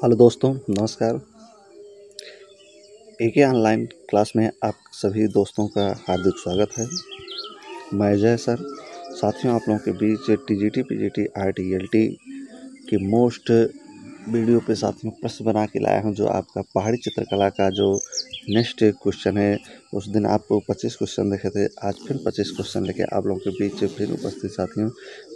Hello दोस्तों, नमस्कार। ए के ऑनलाइन क्लास में आप सभी दोस्तों का हार्दिक स्वागत है। मैं जय सर। साथियों, आप लोगों के बीच T G T P G T R T L T की मोस्ट वीडियो पे साथियों प्रश्न बना के लाया हूँ, जो आपका पहाड़ी चित्रकला का जो नेक्स्ट क्वेश्चन है, उस दिन आप पच्चीस क्वेश्चन देखे थे। आज फिर पच्चीस क्वेश्चन लेके आप लोगों के बीच फिर उपस्थित साथियों,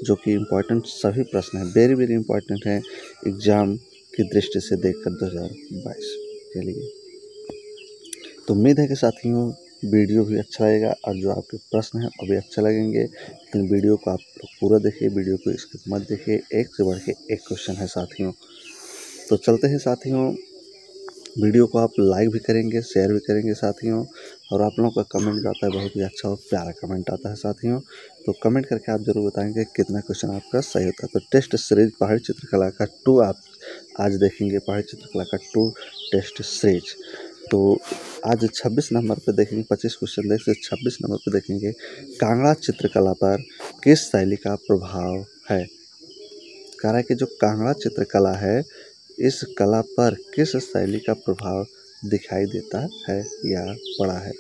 जो कि इम्पोर्टेंट सभी प्रश्न हैं वेरी वेरी इंपॉर्टेंट है। एग्ज़ाम की दृष्टि से देखकर दो हज़ार बाईस। के लिए तो उम्मीद है कि साथियों, वीडियो भी अच्छा लगेगा और जो आपके प्रश्न हैं, वो भी अच्छा लगेंगे। लेकिन वीडियो को आप लोग पूरा देखिए, वीडियो को इसके मत देखिए। एक से बढ़ के एक क्वेश्चन है साथियों। तो चलते हैं साथियों। वीडियो को आप लाइक भी करेंगे शेयर भी करेंगे साथियों। और आप लोगों का कमेंट जो आता है, बहुत ही अच्छा और प्यारा कमेंट आता है साथियों। तो कमेंट करके आप ज़रूर बताएँगे कितना क्वेश्चन आपका सही होता है। तो टेस्ट सीरीज़ पहाड़ी चित्रकला का टू आप आज देखेंगे पहाड़ी चित्रकला का टू टेस्ट सीरीज़। तो आज 26 नंबर पे देखेंगे 25 क्वेश्चन देख से 26 नंबर पे देखेंगे, कांगड़ा चित्रकला पर किस शैली का प्रभाव है? कह रहा है कि जो कांगड़ा चित्रकला है, इस कला पर किस शैली का प्रभाव दिखाई देता है या पड़ा है?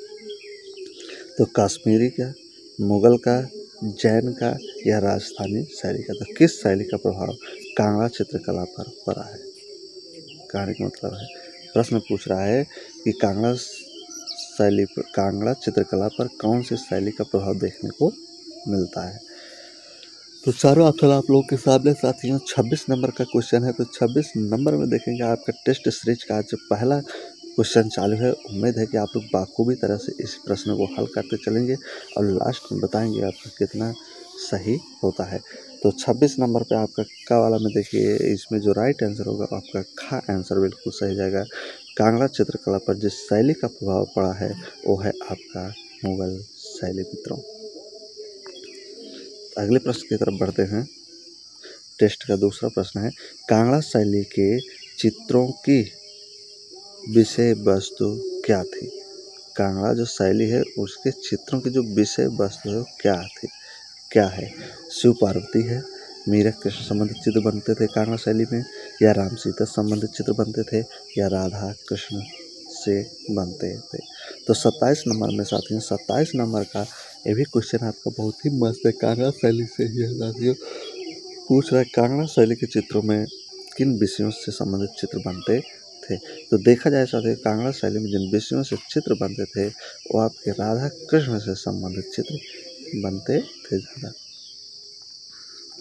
तो कश्मीरी का, मुग़ल का, जैन का या राजस्थानी शैली का तो किस शैली का प्रभाव कांगड़ा चित्रकला पर पड़ा है। कहने का मतलब है। प्रश्न पूछ रहा है कि कांगड़ा शैली पर, कांगड़ा चित्रकला पर कौन सी शैली का प्रभाव देखने को मिलता है? तो चारों ऑप्शन आप लोगों के सामने साथियों 26 नंबर का क्वेश्चन है। तो 26 नंबर में देखेंगे आपका टेस्ट सीरीज़ का आज पहला क्वेश्चन चालू है। उम्मीद है कि आप लोग बाखूबी तरह से इस प्रश्न को हल करते चलेंगे और लास्ट में बताएँगे आपका कितना सही होता है। तो 26 नंबर पे आपका का वाला में देखिए, इसमें जो राइट आंसर होगा, आपका खा आंसर बिल्कुल सही जाएगा। कांगड़ा चित्रकला पर जिस शैली का प्रभाव पड़ा है, वो है आपका मुगल शैली मित्रों। अगले प्रश्न की तरफ़ बढ़ते हैं। टेस्ट का दूसरा प्रश्न है, कांगड़ा शैली के चित्रों की विषय वस्तु क्या थी? कांगड़ा जो शैली है, उसके चित्रों की जो विषय वस्तु है क्या थी? क्या है? शिव पार्वती है। मीरा कृष्ण संबंधित चित्र बनते थे कांगड़ा शैली में, या राम सीता संबंधित चित्र बनते थे, या राधा कृष्ण से बनते थे। तो सत्ताईस नंबर में साथियों, सत्ताईस नंबर का ये भी क्वेश्चन आपका बहुत ही मस्त है। कांगड़ा शैली से ही है साथियों। पूछ रहा है कांगड़ा शैली के चित्रों में किन विषयों से संबंधित चित्र बनते थे? तो देखा जाए साथियों कांगड़ा शैली में जिन विषयों से चित्र बनते थे, वो आपके राधा कृष्ण से संबंधित चित्र बनते थे ज़्यादा।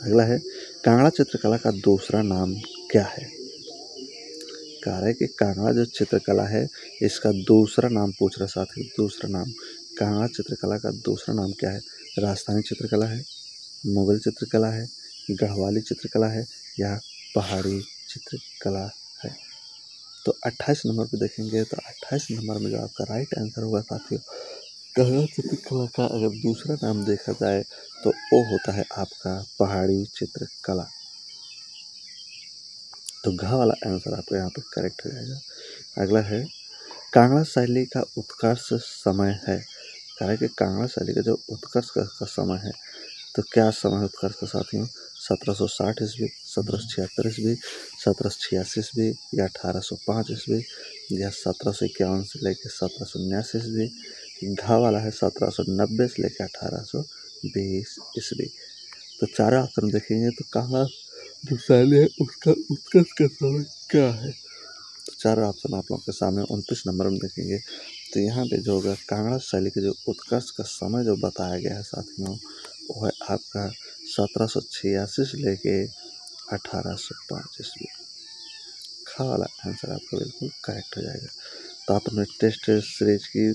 अगला है, कांगड़ा चित्रकला का दूसरा नाम क्या है? कह रहा है कि कांगड़ा जो चित्रकला है, इसका दूसरा नाम पूछ रहा साथी दूसरा नाम। कांगड़ा चित्रकला का दूसरा नाम क्या है? राजस्थानी चित्रकला है, मुगल चित्रकला है, गढ़वाली चित्रकला है, या पहाड़ी चित्रकला है। तो 28 नंबर पे देखेंगे तो 28 नंबर में जो आपका राइट आंसर होगा साथियों कांगड़ा चित्रकला का अगर दूसरा नाम देखा जाए तो वो होता है आपका पहाड़ी चित्रकला। तो घ वाला आंसर आपका यहाँ पे करेक्ट हो जाएगा। अगला है कांगड़ा शैली का उत्कर्ष समय है। कह कि कांगड़ा शैली का जो उत्कर्ष का, का समय है तो क्या समय उत्कर्ष का साथियों सत्रह सौ साठ ईस्वी सत्रह सौ छिहत्तर ईस्वी सत्रह सौ छियासी ईस्वी या अठारह सौ पाँच ईस्वी या सत्रह सौ इक्यावन से लेकर सत्रह सौ उन्यासी ईस्वी। घा वाला है सत्रह सौ नब्बे से लेकर अठारह सौ बीस ईस्वी। तो चारों ऑप्शन देखेंगे तो जो शैली है उसका उत्कर्ष का समय क्या है? तो चारों ऑप्शन आप लोगों के सामने उनतीस नंबर में देखेंगे तो यहाँ पे जो होगा, कांगड़ा शैली के जो उत्कर्ष का समय जो बताया गया है साथियों वो है आपका सत्रह सौ छियासी से लेके अठारह सौ पाँच ईस्वी। खा वाला आंसर आपका बिल्कुल करेक्ट हो जाएगा। तो आप अपने टेस्ट सीरीज़ की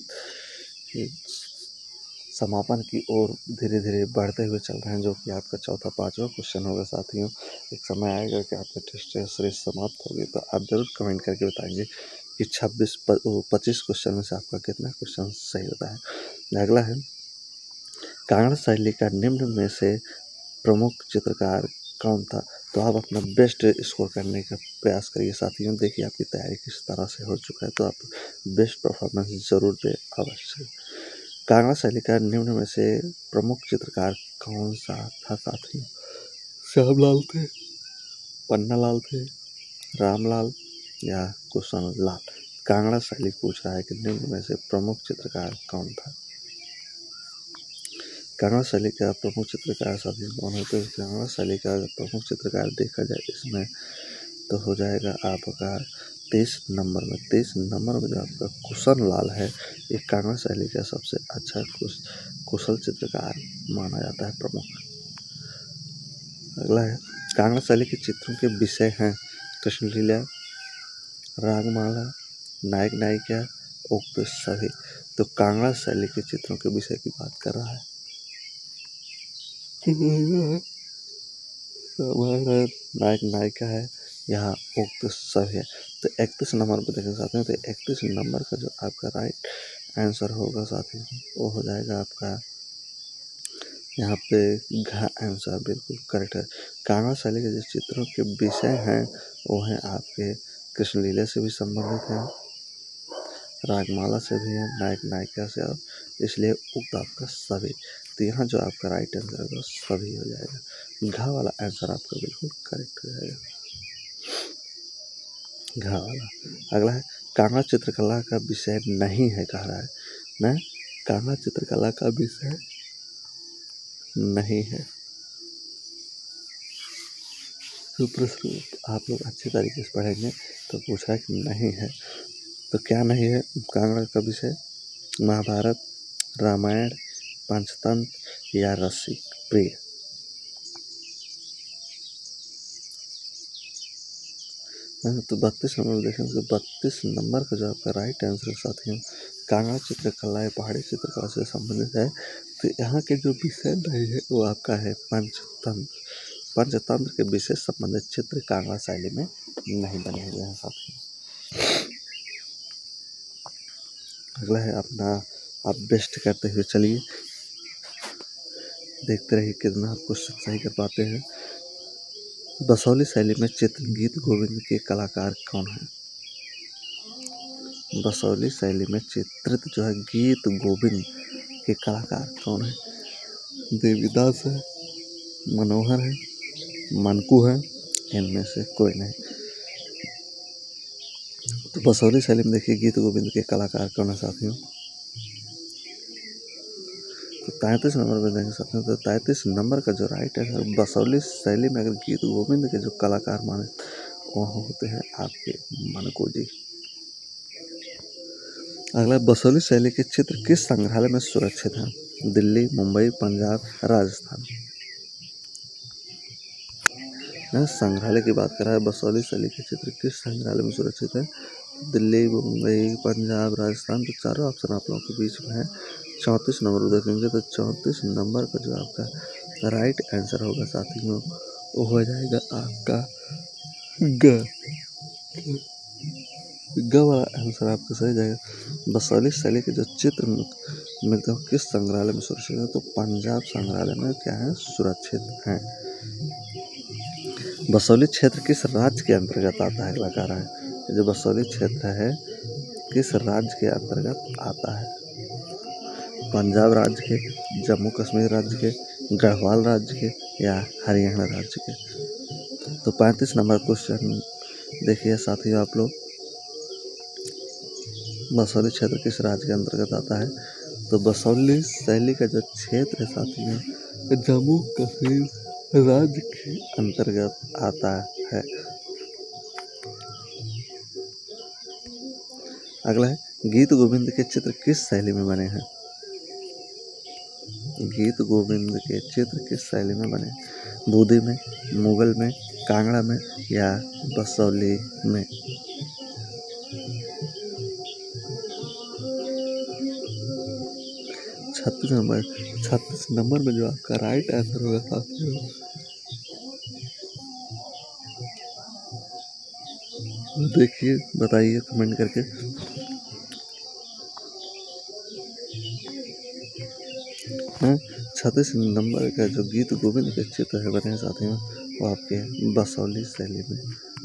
समापन की ओर धीरे धीरे बढ़ते हुए चल रहे हैं, जो कि आपका चौथा, पाँचवा क्वेश्चन होगा, साथियों। एक समय आएगा कि आपका टेस्ट सीरीज़ समाप्त होगी तो आप ज़रूर कमेंट करके बताएँगे कि छब्बीस पच्चीस क्वेश्चन में से आपका कितना क्वेश्चन सही होता है। अगला है कांगड़ा शैली का निम्न में से प्रमुख चित्रकार कौन था। तो आप अपना बेस्ट स्कोर करने का प्रयास करिए साथियों देखिए आपकी तैयारी किस तरह से हो चुका है तो आप बेस्ट परफॉर्मेंस ज़रूर दें अवश्य। कांगड़ा शैली का निम्न में से प्रमुख चित्रकार कौन सा था साथियों श्यामलाल थे। पन्ना लाल थे रामलाल या कुशन लाल कांगड़ा शैली पूछ रहा है कि निम्न में से प्रमुख चित्रकार कौन था? कांगड़ा शैली प्रमुख चित्रकार साथी कौन है? तो कांगड़ा शैली का प्रमुख चित्रकार देखा जाए इसमें तो हो जाएगा आपका तेईस नंबर में। तेईस नंबर में जो आपका कुशन लाल है ये कांगड़ा शैली का सबसे अच्छा कुश, कुशल चित्रकार माना जाता है प्रमुख? अगला है कांगड़ा शैली के चित्रों के विषय हैं? कृष्णलीला रागमाला नायक नायिका उक्त सभी। तो कांगड़ा शैली के चित्रों के विषय की बात कर रहा है? नायक, नायिका है। यहाँ उक्त सभी है। तो इकतीस नंबर पर देखें साथियों तो इकतीस नंबर का जो आपका राइट आंसर होगा साथियों, वो हो जाएगा आपका। यहाँ पे घा आंसर बिल्कुल करेक्ट है। कांगड़ा शैली के जो चित्रों के विषय हैं, वो हैं आपके कृष्ण लीला से भी संबंधित हैं। रागमाला से भी है, नायक नायिका से और इसलिए उक्त आपका सभी। तो यहाँ जो आपका राइट आंसर होगा सभी हो जाएगा। घा वाला आंसर आपका बिल्कुल करेक्ट हो जाएगा। घा वाला। अगला है, कांगड़ा चित्रकला का विषय नहीं है, कह रहा है। न कांगड़ा चित्रकला का विषय नहीं है। तो प्रश्न आप लोग अच्छे तरीके से पढ़ेंगे तो पूछ कि नहीं है। तो क्या नहीं है? कांगड़ा का विषय। महाभारत, रामायण, पंचतंत्र या रसिक प्रिय। तो बत्तीस नंबर देखें तो बत्तीस नंबर का जो आपका राइट आंसर साथियों कांगड़ा चित्रकला या पहाड़ी चित्रकला से संबंधित है। तो यहाँ के जो विषय नहीं है, वो आपका है पंचतंत्र। पंचतंत्र के विषय संबंधित चित्र कांगड़ा शैली में नहीं बने हुए हैं। साथियों अगला है अपना, आप बेस्ट करते हुए चलिए। देखते रहिए कितना आप क्वेश्चन सही कर पाते हैं। बसौली शैली में चित्र गीत गोविंद के कलाकार कौन हैं? बसौली शैली में चित्रित जो है गीत गोविंद के कलाकार कौन है? देवीदास है, मनोहर है, मनकू है, इनमें से कोई नहीं। तो बसौली शैली में देखिए, गीत गोविंद के कलाकार कौन है साथियों? तो तैंतीस नंबर पर देखेंगे साथियों तो तैंतीस नंबर का जो राइट है बसौली शैली में अगर गीत गोविंद के जो कलाकार माने, वो होते हैं आपके मनकू जी। अगला बसौली शैली के चित्र किस संग्रहालय में सुरक्षित हैं? दिल्ली, मुंबई, पंजाब, राजस्थान। संग्रहालय की बात कर है, बसौली शैली के चित्र किस संग्रहालय में सुरक्षित है। दिल्ली, मुंबई, पंजाब, राजस्थान तो चारों ऑप्शन आप लोगों के बीच में है। चौंतीस नंबर देखेंगे तो चौंतीस नंबर का जो आपका राइट आंसर होगा साथियों, वो हो जाएगा आपका ग। ग वाला आंसर आपका सही जाएगा। बसौली शैली के जो चित्र मिलते हैं किस संग्रहालय में सुरक्षित है? तो पंजाब संग्रहालय में क्या है? सुरक्षित हैं। बसौली क्षेत्र किस राज्य के अंतर्गत आता है? लगा रहा है जो बसौली क्षेत्र है, किस राज्य के अंतर्गत आता है? पंजाब राज्य के, जम्मू कश्मीर राज्य के, गढ़वाल राज्य के या हरियाणा राज्य के? तो पैंतीस नंबर क्वेश्चन देखिए साथियों आप लोग। बसौली क्षेत्र किस राज्य के अंतर्गत आता है? तो बसौली शैली का जो क्षेत्र है साथियों जम्मू कश्मीर राज्य के अंतर्गत आता है। अगला है, गीत गोविंद के चित्र किस शैली में बने हैं? गीत गोविंद के चित्र किस शैली में बने बूदी में, मुगल में, कांगड़ा में या बसौली में? छत्तीस छत्तीस नंबर में जो आपका राइट आंसर होगा साथियों देखिए, बताइए कमेंट करके। हाँ छत्तीस नंबर का जो गीत गोविंद के चित्र है, बने साथियों वो आपके बसौली शैली में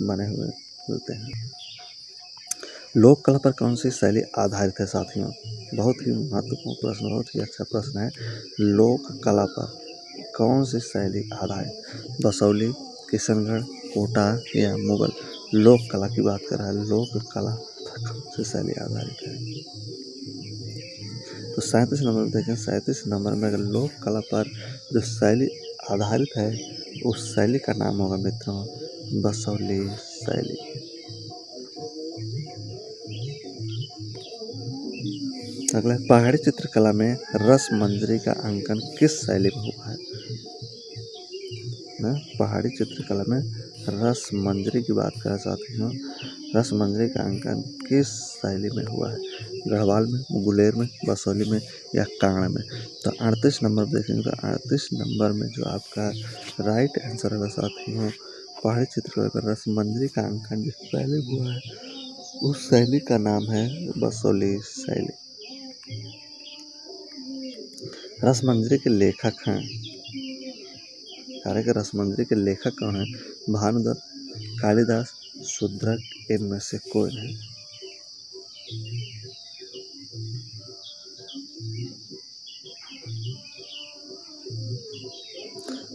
बने हुए मिलते हैं। लोक कला पर कौन सी शैली आधारित है साथियों? बहुत ही महत्वपूर्ण प्रश्न, बहुत ही अच्छा प्रश्न है। लोक कला पर कौन सी शैली आधारित? बसौली, किशनगढ़, कोटा या मुगल? लोक कला की बात कर रहा है लोक कला कौन सी शैली आधारित है? तो सैंतीस नंबर में देखें, सैंतीस नंबर में अगर लोक कला पर जो शैली आधारित है, उस शैली का नाम होगा मित्रों, बसौली शैली। अगला, पहाड़ी चित्रकला में रस मंजरी का अंकन किस शैली में हुआ है? ना पहाड़ी चित्रकला में रस मंजरी की बात करें चाहती हूँ। रस मंजरी का अंकन किस शैली में हुआ है? गढ़वाल में गुलेर में, बसौली में या कांगड़ा में? तो अड़तीस नंबर देखेंगे तो अड़तीस नंबर में जो आपका राइट आंसर होगा साथी हूँ, पहाड़ी चित्रकला का रस मंजरी का अंकन जिस पहले हुआ है, उस शैली का नाम है बसौली शैली। रसमंजरी के लेखक हैं। कार्य के रसमंजरी के लेखक कौन है? भानुदत्त, कालिदास शुद्रक इनमें से कोई नहीं।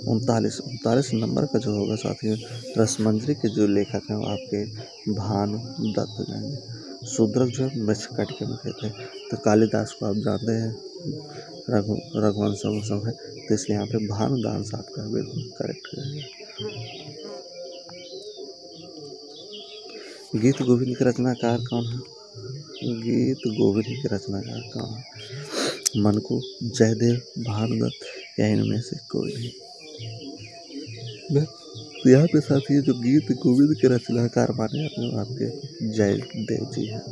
उनतालीस उनतालीस नंबर का जो होगा साथी रसमंजरी के जो लेखक हैं वो आपके भानु दत्त हो। जाएँगे शूद्रक जो है मृक्ष कट के मुखे थे। तो कालिदास को आप जानते हैं। रघु, रघुवंश सब है तो इसलिए यहाँ पे भानुदास आपका बिल्कुल करेक्ट गीत गोविंद के रचनाकार कौन है? गीत गोविंद के रचनाकार कौन है? मनकू, जयदेव भानुदत्त या इनमें से कोई नहीं? तो यहाँ पे साथ ही जो गीत गोविंद के रचनाकार माने आपके जयदेव जी हैं।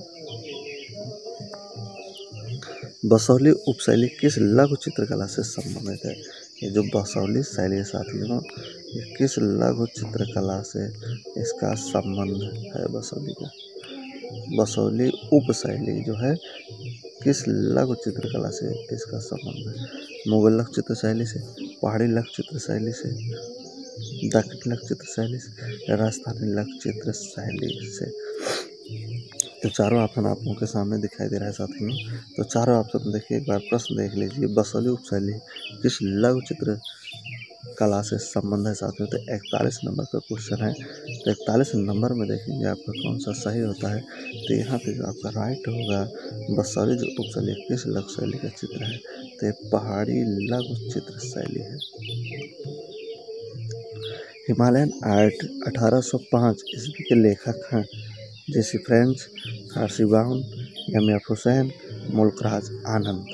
बसौली उपशैली किस लघु चित्रकला से संबंधित है? ये जो बसौली शैली साथियों, ये किस लघु चित्रकला से इसका संबंध है बसौली का? बसौली उपशैली जो है, किस लघु चित्रकला से इसका संबंध है? मुगल लघु चित्र शैली से, पहाड़ी लघु चित्र शैली से, दक्षिण लघु चित्र शैली से, राजस्थानी लघु चित्र शैली से? तो चारों ऑप्शन आप लोगों के सामने दिखाई दे रहा है साथियों तो चारों ऑप्शन देखिए, एक बार प्रश्न देख लीजिए, बसौली उपशैली किस लघु चित्र कला से संबंध है साथियों? तो इकतालीस नंबर का क्वेश्चन है। तो इकतालीस नंबर में देखेंगे आपका कौन सा सही होता है। तो यहाँ पे जो आपका राइट होगा, बसौली, जो उपशैली किस लघु शैली का चित्र है? तो ये पहाड़ी लघु चित्र शैली है। हिमालयन आर्ट 1805 ईस्वी के लेखक हैं। जैसे French Percy Brown M F Husain Mulkraj Anand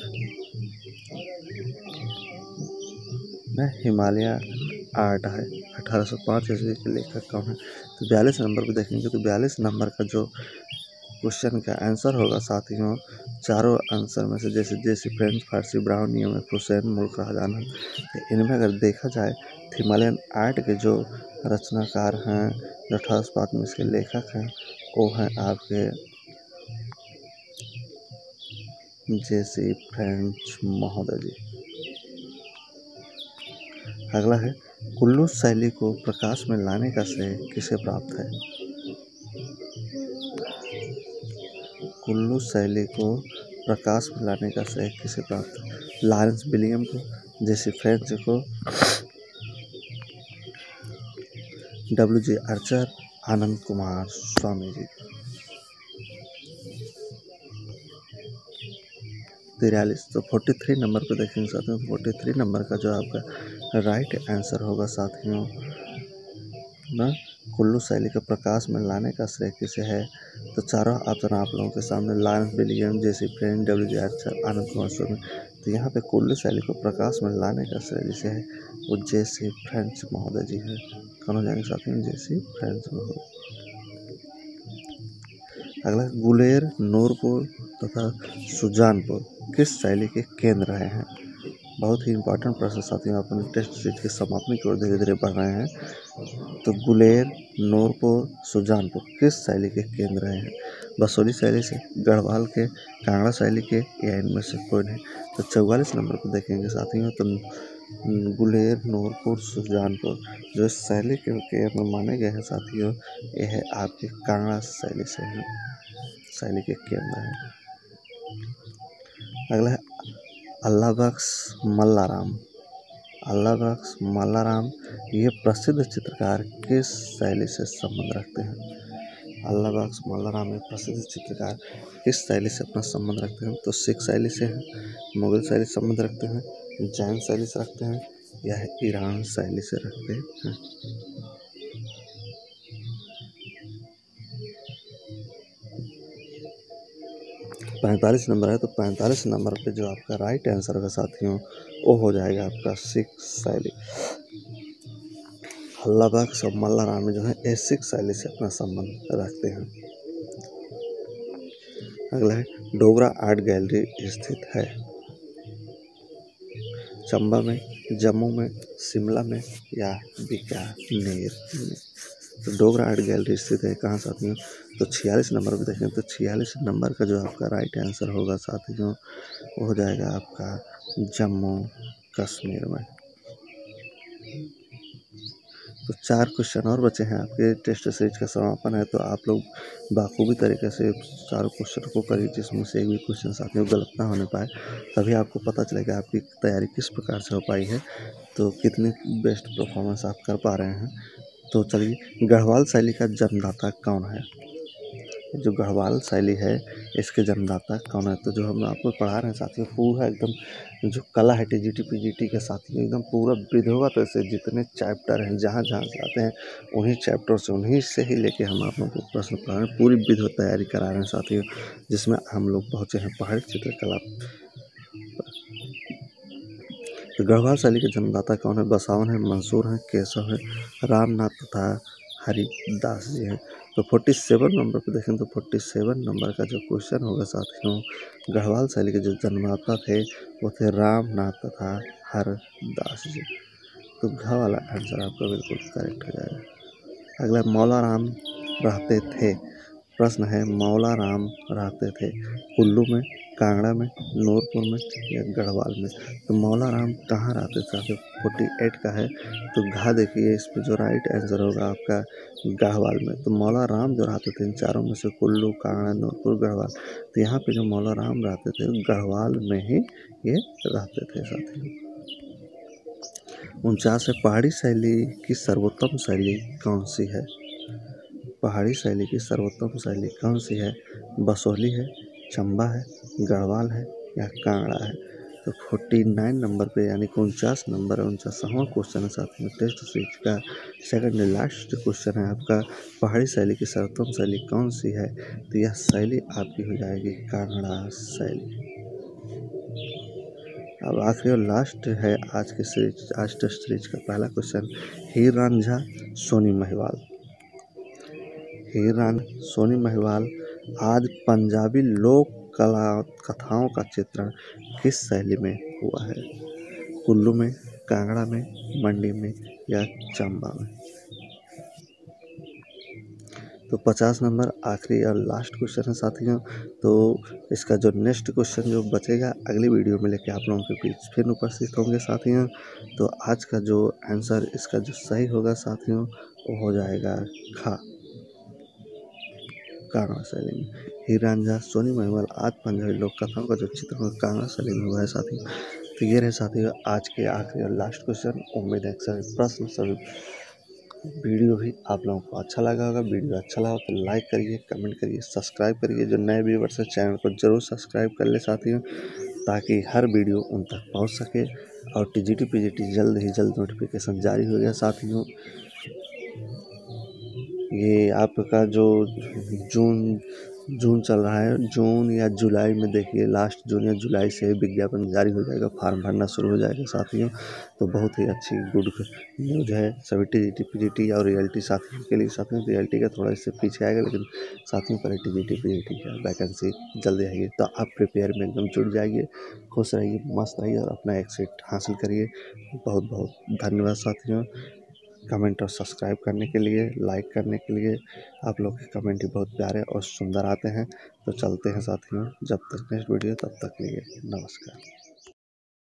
में हिमालय आर्ट है 1805 ईस्वी के लेखक कौन है? तो बयालीस नंबर पे देखेंगे तो बयालीस नंबर का जो क्वेश्चन का आंसर होगा साथियों चारों आंसर में से जैसे जैसे French Percy Brown M F Husain Mulkraj Anand इनमें अगर देखा जाए तो हिमालयन आर्ट के जो रचनाकार हैं, जो अठारह सौ पाँच में इसके लेखक हैं, वो हैं आपके जैसे फ्रेंच महोदय जी। अगला है, कुल्लू शैली को प्रकाश में लाने का श्रेय किसे प्राप्त है? कुल्लू शैली को प्रकाश में लाने का श्रेय किसे प्राप्त है? लॉरेंस विलियम को, जैसे फ्रेंच को। W G Archer Anand Kumar Swamy ji तिरयालीस तो फोर्टी थ्री नंबर पे देखेंगे साथियों फोर्टी थ्री नंबर का जो आपका राइट आंसर होगा साथियों, ना? कुल्लू शैली के प्रकाश में लाने का श्रेय किसे है? तो चारों ऑप्शन आप लोगों के सामने लॉरेंस विलियम जैसी friend W J Archer Anand Kumar Swamy तो यहाँ पे कुल्लू शैली को प्रकाश में लाने का श्रेय जिसे है? वो जैसी फ्रेंच महोदय जी है। कौन हो जाएँगे साथियों? जेसी फ्रेंच महोदय। अगला, गुलेर, नूरपुर तथा सुजानपुर। किस शैली के केंद्र रहे हैं? बहुत ही इंपॉर्टेंट प्रश्न साथियों अपने टेस्ट सीट के समापनी की ओर धीरे धीरे बढ़ रहे हैं। तो गुलेर, नूरपुर, सुजानपुर, किस शैली के केंद्र रहे हैं? बसोली शैली से गढ़वाल के, कांगड़ा शैली के, या इनमें से कोई नहीं? तो चौवालीस नंबर पर देखेंगे साथियों तो गुलेर, नूरपुर सुजानपुर जो शैली के केंद्र माने गए हैं साथियों, यह आपके कांगड़ा शैली से है? शैली के केंद्र है। अगला है अल्लाह बख्श मल्लाराम। अल्लाह बख्श मल्लाराम, ये प्रसिद्ध चित्रकार किस शैली से संबंध रखते हैं? अल्लाह बख्श मल्लाराम ये प्रसिद्ध चित्रकार किस शैली से अपना संबंध रखते हैं? तो सिख शैली से हैं, मुगल शैली संबंध रखते हैं जैन शैली से रखते हैं या ईरान शैली से रखते हैं। पैंतालीस नंबर है तो पैंतालीस नंबर पे जो आपका राइट आंसर होगा साथियों वो हो जाएगा आपका सिख शैली हल्लाबाग सब मल्ला राम जो है, ए सिख शैली से अपना संबंध रखते हैं। अगला है, डोगरा आर्ट गैलरी स्थित है। चंबा में, जम्मू में, शिमला में या बीकानेर में। तो डोगरा आर्ट गैलरी स्थित है, कहाँ साथियों तो छियालीस नंबर पर देखें तो छियालीस नंबर का जो आपका राइट आंसर होगा साथियों वो हो जाएगा आपका जम्मू कश्मीर में। तो चार क्वेश्चन और बचे हैं। आपके टेस्ट सीरीज़ का समापन है तो आप लोग बाखूबी तरीके से चारों क्वेश्चन को करिए, जिसमें से एक भी क्वेश्चन साथियों गलत ना होने पाए। तभी आपको पता चलेगा आपकी तैयारी किस प्रकार से हो पाई है। तो कितनी बेस्ट परफॉर्मेंस आप कर पा रहे हैं। तो चलिए, गढ़वाल शैली का जन्मदाता कौन है? जो गढ़वाल शैली है, इसके जन्मदाता कौन है? तो जो हम आपको पढ़ा रहे हैं साथियों पूरा एकदम जो कला है T G T P G T के साथियों एकदम पूरा विधिवत से जितने चैप्टर हैं, जहाँ जहाँ से आते हैं, उन्हीं चैप्टर से, उन्हीं से ही लेके हम आप लोगों को प्रश्न पढ़ा रहे हैं। पूरी विधिवत तैयारी करा रहे हैं साथियों, जिसमें हम लोग पहुँचे हैं पहाड़ी चित्रकला तो गढ़वाल शैली के जन्मदाता कौन है? बसावन है, मंसूर है, केशव है, रामनाथ तथा हरिदास जी हैं। तो फोर्टी सेवन नंबर पे देखें तो फोर्टी सेवन नंबर का जो क्वेश्चन होगा साथियों गढ़वाल शैली के जो जन्मदाता थे, वो थे रामनाथ तथा हरदास जी। तो घ वाला आंसर आपका बिल्कुल करेक्ट हो जाएगा। अगला, मौलाराम रहते थे। प्रश्न है, मौलाराम रहते थे कुल्लू में? कांगड़ा में, नूरपुर में या गढ़वाल में। तो मौला राम कहाँ रहते थे? फोर्टी एट का है तो घा देखिए इस पर जो राइट आंसर होगा आपका गढ़वाल में। तो मौला राम जो रहते थे, इन चारों में से कुल्लू, कांगड़ा, नूरपुर, गढ़वाल तो यहाँ पे जो मौला राम रहते थे, गढ़वाल में ही ये रहते थे साथियों उनचास है, पहाड़ी शैली की सर्वोत्तम शैली कौन सी है? पहाड़ी शैली की सर्वोत्तम शैली कौन सी है? बसोली है, चंबा है गढ़वाल है, या कांगड़ा है तो फोर्टी नाइन नंबर पे, यानी कि उनचास नंबर है उनचासवां क्वेश्चन है, साथ में टेस्ट सीरीज़ का सेकंड लास्ट क्वेश्चन है, आपका पहाड़ी शैली की सर्वोत्तम शैली कौन सी है? तो यह शैली आपकी हो जाएगी कांगड़ा शैली। अब आखिरी और लास्ट है आज के सीरीज़ आज टेस्ट सीरीज़ का पहला क्वेश्चन हीर रांझा सोनी महिवाल। हीर रान सोनी महिवाल आज पंजाबी लोक कला, कथाओं का चित्रण किस शैली में हुआ है? कुल्लू में, कांगड़ा में, मंडी में या चंबा में? तो पचास नंबर, आखिरी और लास्ट क्वेश्चन है साथियों। तो इसका जो नेक्स्ट क्वेश्चन जो बचेगा, अगली वीडियो में लेके आप लोगों के बीच फिर उपस्थित होंगे साथियों। तो आज का जो आंसर इसका जो सही होगा साथियों, वो हो जाएगा खा। कांगड़ा शैली में। हीरांझा सोनी महिवाल, आज पंजाबी लोक कथाओं का जो चित्र कांगड़ा शैली में हुआ है साथियों तो ये रहे साथियों आज के आखिरी और लास्ट क्वेश्चन उम्मीद है सभी प्रश्न, सभी वीडियो भी आप लोगों को अच्छा लगा होगा। वीडियो अच्छा लगा तो लाइक करिए कमेंट करिए सब्सक्राइब करिए। जो नए व्यूवर्स हैं चैनल को ज़रूर सब्सक्राइब कर ले साथियों, ताकि हर वीडियो उन तक पहुँच सके। और T G T P G T जल्द ही जल्द नोटिफिकेशन जारी हो गया साथियों। ये आपका जो जून जून चल रहा है। जून या जुलाई में देखिए लास्ट जून या जुलाई से ही विज्ञापन जारी हो जाएगा फार्म भरना शुरू हो जाएगा साथियों। तो बहुत ही अच्छी गुड न्यूज़ है। सभी T G P G T और रियलिटी साथियों के लिए, साथियों रियलिटी का थोड़ा इससे पीछे आएगा, लेकिन साथियों पर T G T P G T का वैकेंसी जल्दी आएगी। तो आप प्रिपेयर में एकदम जुड़ जाइए, खुश रहिए, मस्त रहिए और अपना एक सीट हासिल करिए। बहुत बहुत धन्यवाद साथियों। कमेंट और सब्सक्राइब करने के लिए, लाइक करने के लिए। आप लोग के कमेंट ही बहुत प्यारे और सुंदर आते हैं। तो चलते हैं साथियों जब तक नेक्स्ट वीडियो, तब तक लिए नमस्कार।